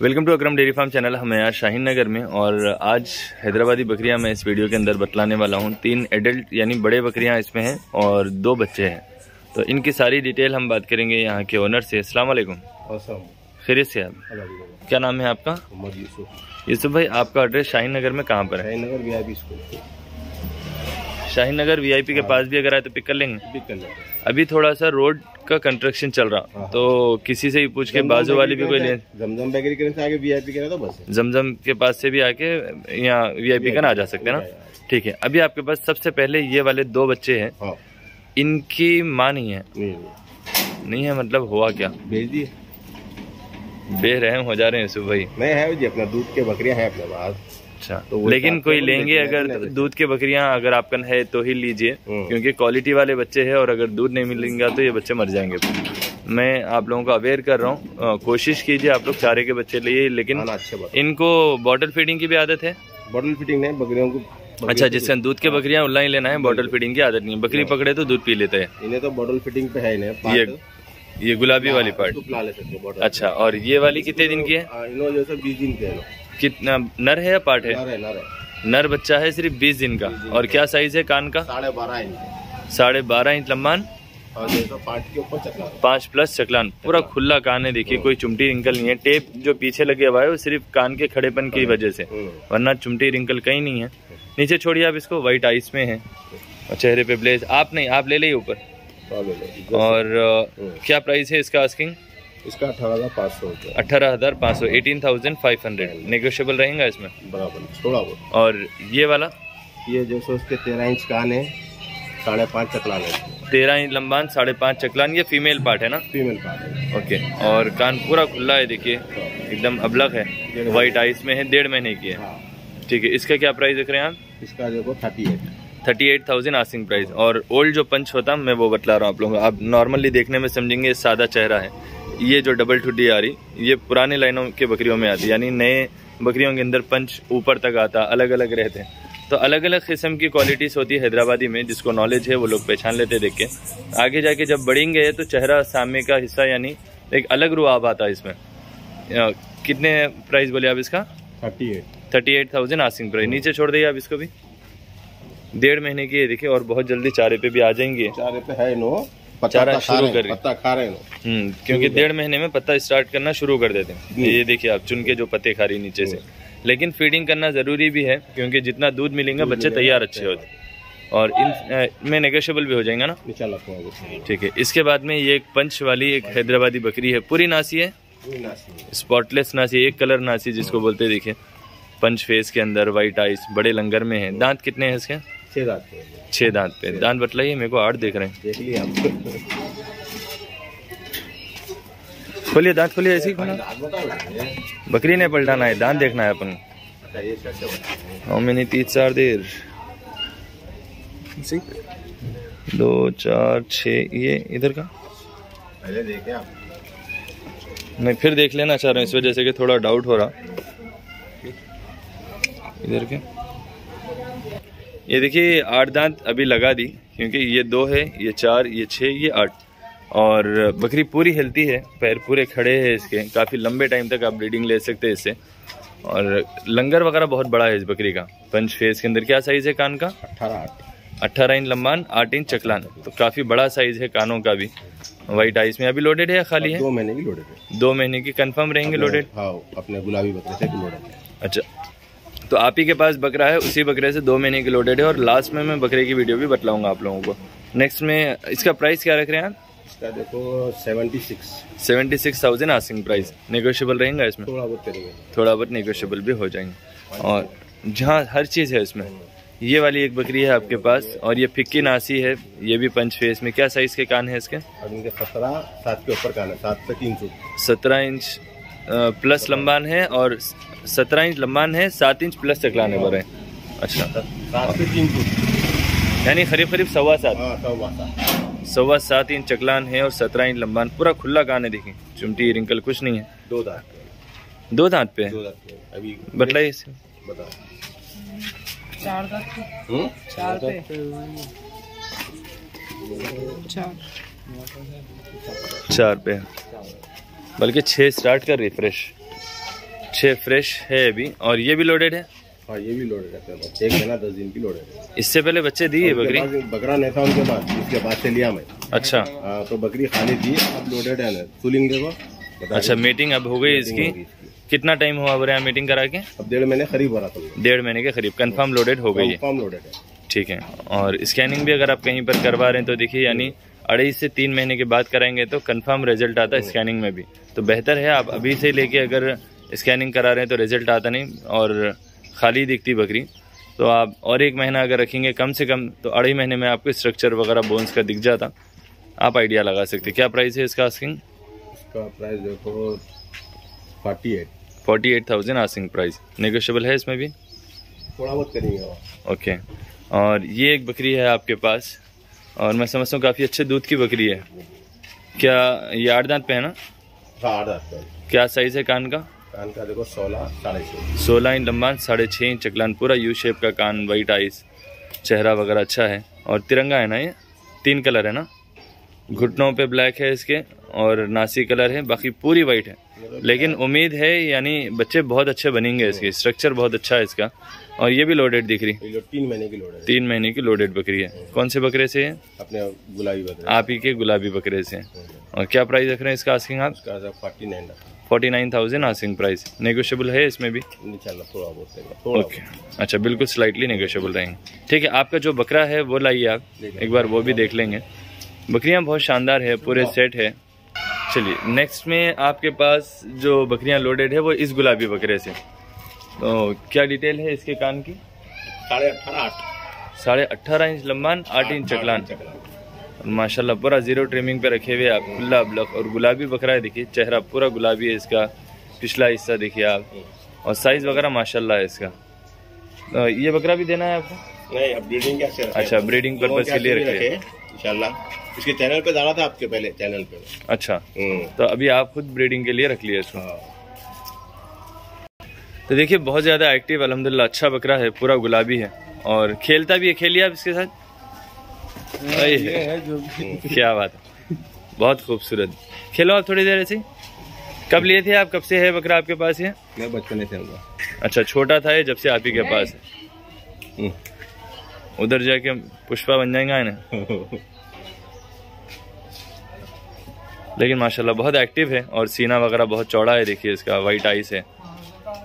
Welcome to Akram dairy farm channel हम यहाँ शाहीन नगर में और आज हैदराबादी बकरियाँ मैं इस वीडियो के अंदर बतलाने वाला हूँ। तीन एडल्ट यानी बड़े बकरियाँ इसमें हैं और दो बच्चे हैं। तो इनकी सारी डिटेल हम बात करेंगे यहाँ के ओनर से। अस्सलाम वालेकुम। खैरियत से आप? क्या नाम है आपका? यूसुफ। भाई आपका एड्रेस शाहीन नगर में कहाँ पर है? नगर शाहीन नगर वीआईपी के पास भी अगर आए तो पिक कर लेंगे। पिक कर लेते अभी थोड़ा सा रोड का कंस्ट्रक्शन चल रहा। हाँ। तो किसी से ही पूछ के बाजू वाली भी कोई ले जमजम बेकरी से आगे वीआईपी के तो बस जमजम के पास से भी आके यहाँ वीआईपी का ना आ जा सकते हैं ना? ठीक है अभी आपके पास सबसे पहले ये वाले दो बच्चे हैं। हाँ। इनकी माँ नहीं है। नहीं है मतलब हुआ क्या? भेज दिए। बेरहम हो जा रहे हैं भाई नहीं है जी अपना दूध के बकरियाँ हैं अपने पास। अच्छा। तो लेकिन कोई लेंगे अगर दूध के बकरियाँ अगर आपका है तो ही लीजिए हम्म। क्योंकि क्वालिटी वाले बच्चे हैं और अगर दूध नहीं मिलेंगे तो ये बच्चे मर जाएँगे। मैं आप लोगों को अवेयर कर रहा हूँ कोशिश कीजिए आप लोग चारे के बच्चे लिए लेकिन खाना अच्छे इनको बॉटल फीडिंग की भी आदत है? बॉटल फिटिंग नहीं बकरियों को अच्छा जिसका दूध। के बकरियाँ उल्ला ही लेना है बॉटल फीडिंग की आदत नहीं है। बकरी पकड़े तो दूध पी लेते हैं। इन्हें तो बॉटल फिटिंग पे है ये ये गुलाबी वाली पार्ट हो अच्छा और ये वाली कितने दिन की है? हाँ, बीस दिन के हैं। कितना नर है या पार्ट है? नर है नर है। नर बच्चा है सिर्फ़ बीस दिन का। और क्या साइज़ है कान का? साढ़े बारह इंच साढ़े बारह इंच लम्बान पाँच प्लस चकलान। पूरा खुला कान है देखिए कोई चुमटी रिंकल नहीं है। टेप जो पीछे लगे हुआ है वो सिर्फ़ कान के खड़ेपन की वजह से। हम्म। वरना चुमटी रिंकल कहीं नहीं है। नीचे छोड़िए आप इसको व्हाइट आइस में है। और चेहरे पे ब्लेज आप नहीं आप ले लिए ऊपर। और हम्म। क्या प्राइस है इसका आस्किंग इसका अठारह हज़ार पाँच सौ अठारह हज़ार पाँच सौ eighteen thousand five hundred negotiable रहेगा इसमें? बराबर थोड़ा बहुत। और ये वाला? ये जैसे उसके तेरह इंच कान है साढ़े पाँच चकला है तेरह इंच लंबान साढ़े पाँच चकलान ये फीमेल पार्ट है ना? फीमेल पार्ट है। ओके और कान पूरा खुला है देखिए एकदम अबलग है। व्हाइट आइस में है डेढ़ महीने की है। हाँ। ठीक है इसका क्या प्राइस देख रहे हैं आप? इसका देखो thirty eight thirty eight thousand asking price और ओल्ड जो पंच होता मैं वो बतला रहा हूँ आप लोगों को। आप नॉर्मली देखने में समझेंगे सादा चेहरा है। ये जो डबल ठुड्डी आ रही ये पुराने लाइनों के बकरियों में आती यानी नए बकरियों के अंदर पंच ऊपर तक आता अलग अलग रहते हैं। तो अलग अलग किस्म की क्वालिटीज होती है हैदराबादी में जिसको नॉलेज है वो लोग पहचान लेते देख के। आगे जाके जब बढ़ेंगे तो चेहरा सामने का हिस्सा यानी एक अलग रुआब आता है इसमें। कितने प्राइस बोले आप इसका? Thirty eight. Thirty eight thousand asking price नीचे छोड़ दिए आप इसको भी। डेढ़ महीने की है देखिए और बहुत जल्दी चारे पे भी आ जाएँगे। चारे पे है नो। चारा शुरू कर रही। पत्ता खा रहे हैं हम्म क्योंकि डेढ़ महीने में पत्ता स्टार्ट करना शुरू कर देते हैं। ये देखिए आप चुन के जो पत्ते खा रही नीचे से। लेकिन फीडिंग करना ज़रूरी भी है क्योंकि जितना दूध मिलेगा बच्चे तैयार अच्छे होते हैं। और इन में नेगोशियबल भी हो जाएगा ना? ठीक है। इसके बाद में ये एक पंच वाली एक हैदराबादी बकरी है। पूरी नासी है? स्पॉटलेस नासी एक कलर नासी जिसको बोलते हैं देखिए। पंच फेस के अंदर वाइट आइस बड़े लंगर में है। दांत कितने हैं इसके? छह दांत हैं। छह दांत पे दांत बतलाइए मेरे को आठ देख रहे हैं। देख लिया आप। खोलिए दांत खोलिए ऐसे ही खोला। बकरी ने पलटाना है दांत देखना है अपन? हाउ मेनी तीन चार देर। दो चार छ ये इधर का। पहले देखे आप। मैं फिर देख लेना चाह रहा हूँ इस वजह से कि थोड़ा डाउट हो रहा। इधर के। ये देखिए आठ दांत अभी लगा दी क्योंकि ये दो है ये चार ये छः ये आठ। और बकरी पूरी हेल्थी है पैर पूरे खड़े हैं इसके। काफ़ी लंबे टाइम तक आप ब्रीडिंग ले सकते हैं इससे। और लंगर वगैरह बहुत बड़ा है इस बकरी का। पंच फेस के अंदर क्या साइज़ है कान का? अठारह आठ। अट्ठारह इंच लंबान आठ इंच चकलान। तो काफ़ी बड़ा साइज़ है कानों का भी। वाइट आइस में अभी लोडेड है या खाली है? दो महीने की लोडेड है। दो महीने की कंफर्म रहेंगे लोडेड हाँ अपने गुलाबी बकरे से लोडेड अच्छा। तो आप ही के पास बकरा है उसी बकरे से दो महीने की लोडेड है और लास्ट में मैं बकरे की वीडियो भी बतलाऊँगा आप लोगों को। नेक्स्ट में इसका प्राइस क्या रख रहे हैं इसका देखो seventy six seventy six thousand asking price negotiable रहेगा इसमें? थोड़ा बहुत थोड़ा बहुत नेगोशियबल भी हो जाएँगे। और जहाँ हर चीज़ है इसमें। ये वाली एक बकरी है आपके पास और ये फिक्की नासी है ये भी पंच फेस में। क्या साइज़ के कान है इसके? सत्रह सात के ऊपर कान है सात से तीन सौ सत्रह इंच प्लस लंबान है और सत्रह इंच लंबान है सात इंच प्लस चकलाने पर है। अच्छा। सात यानी करीब करीब सवा सात। हाँ सब वाता सवा सात इंच चकलान है और सत्रह इंच लंबान। पूरा खुला कान है देखिए। चुमटी रिंकल कुछ नहीं है। दो दांत दो दांत पे? दो दांत के अभी बतलाइए इसे। चार हम्म? चार पे। चार। चार पे। है बल्कि छः स्टार्ट कर रिफ्रेश छः फ्रेश है अभी और ये भी लोडेड है? हाँ ये भी लोड रहते हैं एक महीना दस दिन की लोड है। इससे पहले बच्चे दी उनके बकरी? बकरा नहीं था उनके पास इसके बाद से लिया मैं। अच्छा। हाँ, तो बकरी खाली थी अब लोडेड है सुलिंग देखो। अच्छा मीटिंग अब हो गई इसकी। कितना टाइम हुआ बोले यहाँ मीटिंग करा के? अब डेढ़ महीने करीब हो रहा था। डेढ़ महीने के करीब। कंफर्म लोडेड हो गई लोडेड है। ठीक है और स्कैनिंग भी अगर आप कहीं पर करवा रहे हैं तो देखिए यानी अढ़ाई से तीन महीने के बाद कराएँगे तो कंफर्म रिज़ल्ट आता है स्कैनिंग में भी। तो बेहतर है आप अभी से लेके अगर स्कैनिंग करा रहे हैं तो रिज़ल्ट आता नहीं और खाली दिखती बकरी। तो आप और एक महीना अगर रखेंगे कम से कम तो अढ़ाई महीने में आपको स्ट्रक्चर वगैरह बोन्स का दिख जाता। आप आइडिया लगा सकते क्या प्राइस है इसका आस्किंग इसका प्राइस देखो forty eight forty eight thousand asking price negotiable है इसमें भी? थोड़ा बहुत करेंगे और। ओके और ये एक बकरी है आपके पास। और मैं समझता हूँ काफ़ी अच्छे दूध की बकरी है। क्या ये आठ दांत पे है ना? हाँ आठ आता है क्या साइज़ है कान का? कान का देखो सोलह साढ़े छः सोलह इंच लंबा साढ़े छः इंच चकलान पूरा यू शेप का कान वाइट आइस चेहरा वगैरह अच्छा है। और तिरंगा है ना ये? तीन कलर है ना? घुटनों पे ब्लैक है इसके और नासी कलर है बाकी पूरी वाइट है। लेकिन उम्मीद है यानी बच्चे बहुत अच्छे बनेंगे इसके। स्ट्रक्चर बहुत अच्छा है इसका। और ये भी लोडेड दिख रही। तीन महीने की लोड है। तीन महीने की लोडेड बकरी है। कौन से बकरे से? है अपने गुलाबी बकरे। आप ही के गुलाबी बकरे से। और क्या प्राइस रख रहे हैं इसका आस्किंग आप? Forty nine forty nine thousand asking price negotiable है इसमें भी? थोड़ा बहुत ओके अच्छा बिल्कुल स्लाइटली नेगोशियबल रहेंगे। ठीक है आपका जो बकरा है वो लाइए आप। एक बार वो भी देख लेंगे। बकरियाँ बहुत शानदार है पूरे सेट है। चलिए नेक्स्ट में आपके पास जो बकरियाँ लोडेड है वो इस गुलाबी बकरे से। तो क्या डिटेल है इसके कान की? साढ़े अठारह आठ। साढ़े अट्ठारह इंच लंबान आठ इंच चकलान। माशाल्लाह पूरा ज़ीरो ट्रिमिंग पे रखे हुए आप खुला ब्लक और गुलाबी बकरा है देखिए चेहरा पूरा गुलाबी है इसका। पिछला हिस्सा देखिए आप। और साइज़ वगैरह माशाल्लाह है इसका। तो ये बकरा भी देना है आपको? नहीं अब ब्रीडिंग क्या अच्छा, breeding purpose के लिए रखे। इंशाल्लाह। इसके चैनल पे डाला था आपके पहले चैनल पे। अच्छा। हम्म, तो अभी आप खुद ब्रीडिंग के लिए रख लिए इसको। हाँ। तो देखिए बहुत ज़्यादा एक्टिव अलहमदिल्ला अच्छा बकरा है पूरा गुलाबी है। और खेलता भी है खेलिए आप इसके साथ? अरे क्या बात है। बहुत खूबसूरत। खेलो आप थोड़ी देर ऐसे कब लिए थे आप? कब से है बकरा आपके पास ये? मैं बचपन से हूँ। अच्छा छोटा था ये जब से आप ही के पास है। उधर जाके पुष्पा बन जाएँगे ना लेकिन माशाल्लाह बहुत एक्टिव है और सीना वगैरह बहुत चौड़ा है देखिए इसका वाइट आइस है।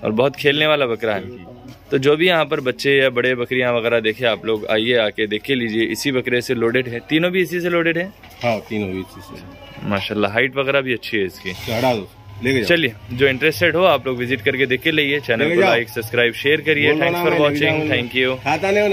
और बहुत खेलने वाला बकरा है। तो जो भी यहाँ पर बच्चे या बड़े बकरियाँ वगैरह देखे आप लोग आइए आके देखे लीजिए। इसी बकरे से लोडेड है। तीनों भी इसी से लोडेड है? हाँ तीनों भी इसी से। माशाल्लाह हाइट वगैरह भी अच्छी है इसकी। चलिए जो इंटरेस्टेड हो आप लोग विज़िट करके देखे लीजिए चैनल को लाइक सब्सक्राइब शेयर करिए। Thanks for watching thank you